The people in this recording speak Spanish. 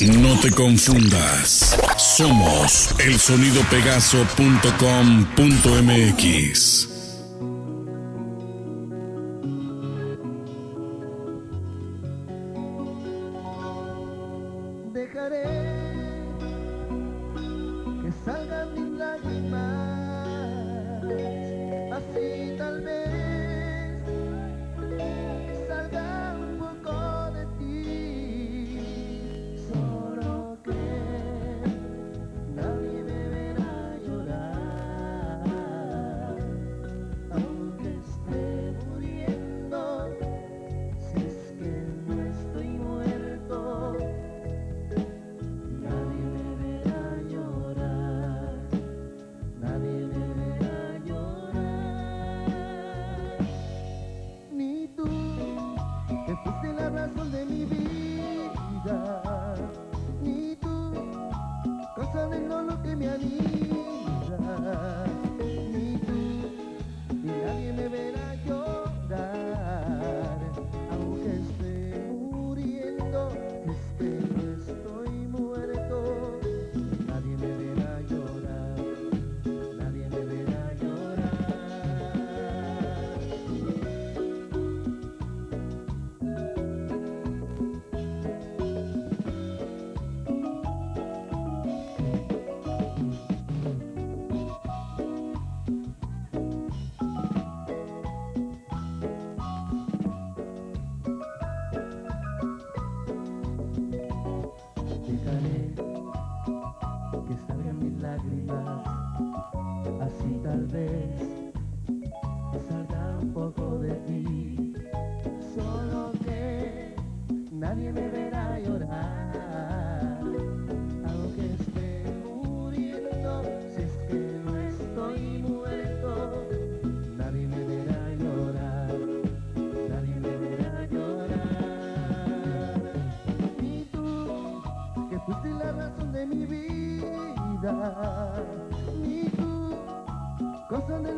No te confundas. Somos el sonidopegaso.com.mx. Dejaré que salgan mis lágrimas. vez un poco de ti. Solo que nadie me verá llorar. Aunque esté muriendo, si es que no estoy muerto, nadie me verá llorar. Nadie me verá llorar. Y tú, que fuiste la razón de mi vida. Listen